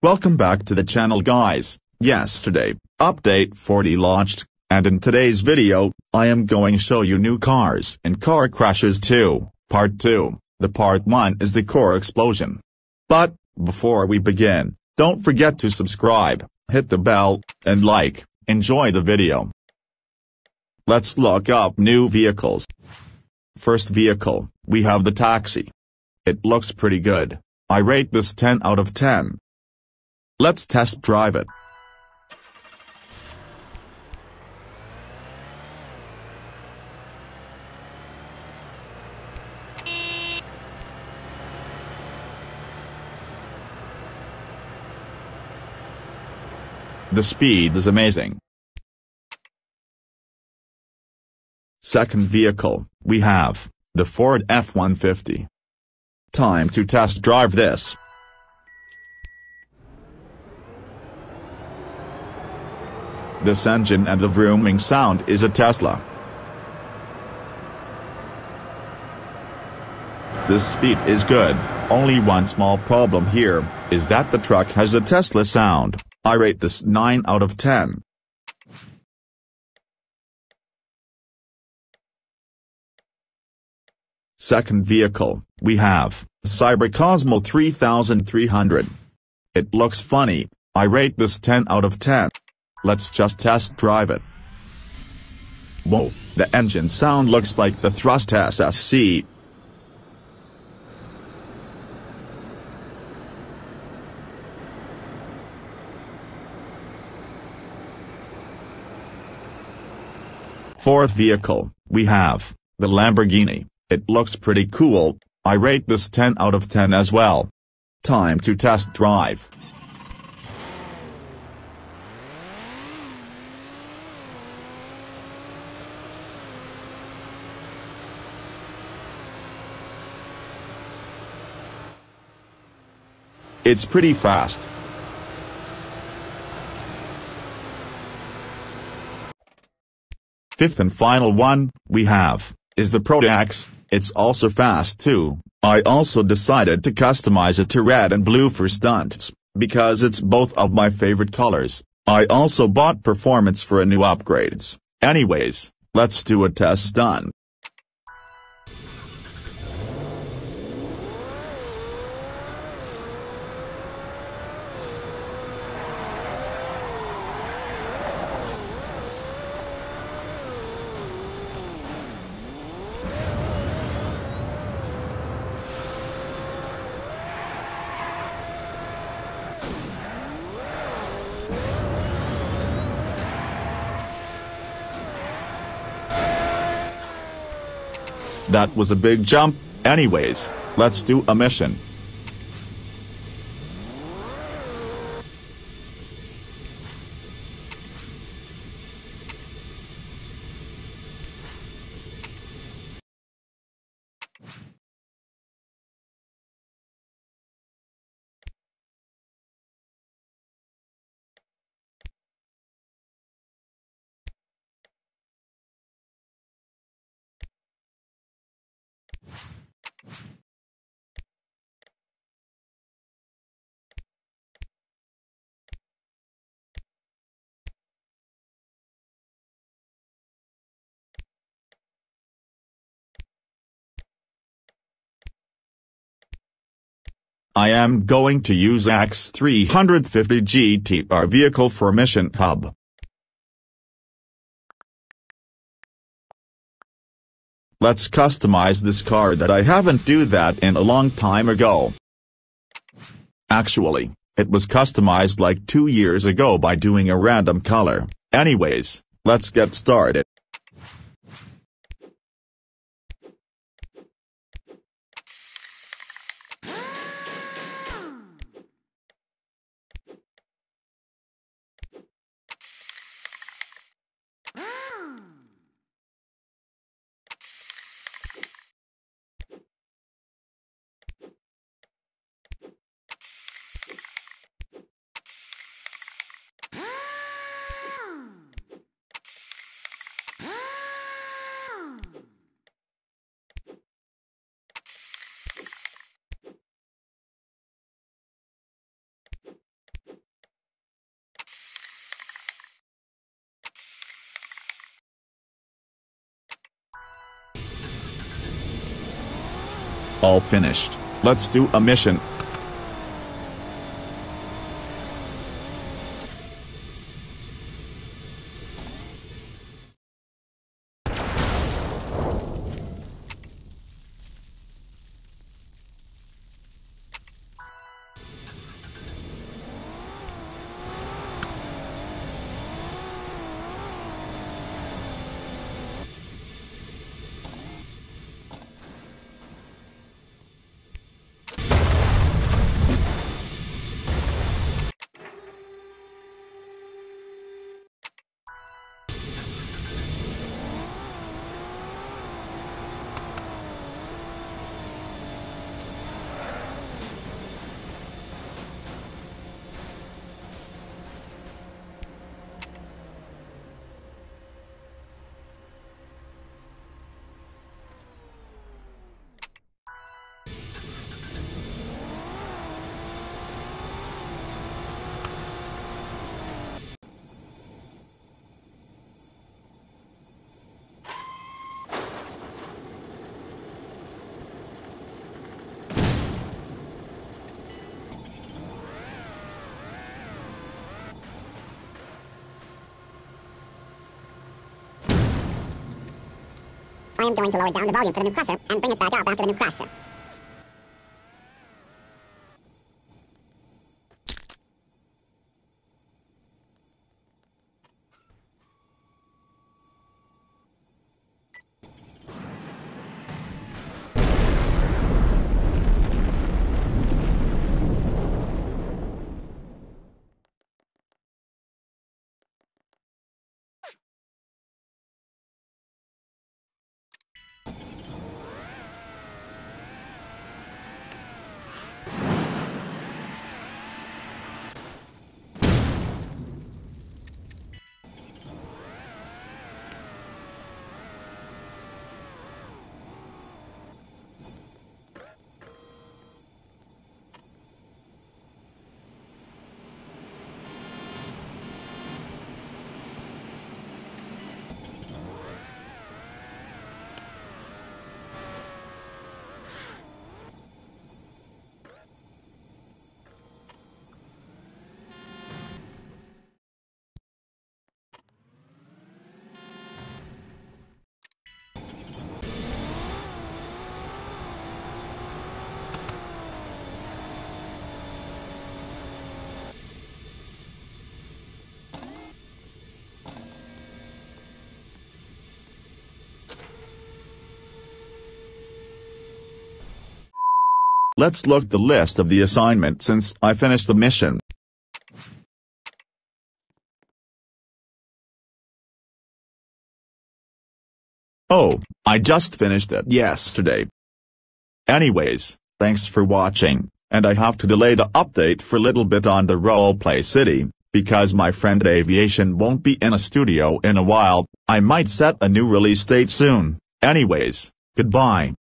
Welcome back to the channel guys. Yesterday, Update 40 launched, and in today's video, I am going to show you new cars and Car Crushers 2, part 2. The part 1 is the core explosion. But, before we begin, don't forget to subscribe, hit the bell, and like, enjoy the video. Let's look up new vehicles. First vehicle, we have the taxi. It looks pretty good. I rate this 10 out of 10. Let's test drive it. The speed is amazing. Second vehicle, we have, the Ford F-150. Time to test drive this. This engine and the vrooming sound is a Tesla. This speed is good, only one small problem here, is that the truck has a Tesla sound. I rate this 9 out of 10. Second vehicle, we have, Cybercosmo 3300. It looks funny, I rate this 10 out of 10. Let's just test drive it. Whoa, the engine sound looks like the Thrust SSC. Fourth vehicle, we have, the Lamborghini. It looks pretty cool, I rate this 10 out of 10 as well. Time to test drive. It's pretty fast. Fifth and final one, we have, is the Protox, it's also fast too. I also decided to customize it to red and blue for stunts, because it's both of my favorite colors. I also bought performance for a new upgrades. Anyways, let's do a test done. That was a big jump, anyways, let's do a mission. I am going to use X350 GTR vehicle for Mission Hub. Let's customize this car that I haven't do that in a long time ago. Actually, it was customized like two years ago by doing a random color. Anyways, let's get started. All finished, let's do a mission. I am going to lower down the volume for the new crusher and bring it back up after the new crusher. Let's look the list of the assignment since I finished the mission. Oh, I just finished it yesterday. Anyways, thanks for watching, and I have to delay the update for a little bit on the roleplay city, because my friend Aviation won't be in a studio in a while, I might set a new release date soon. Anyways, goodbye.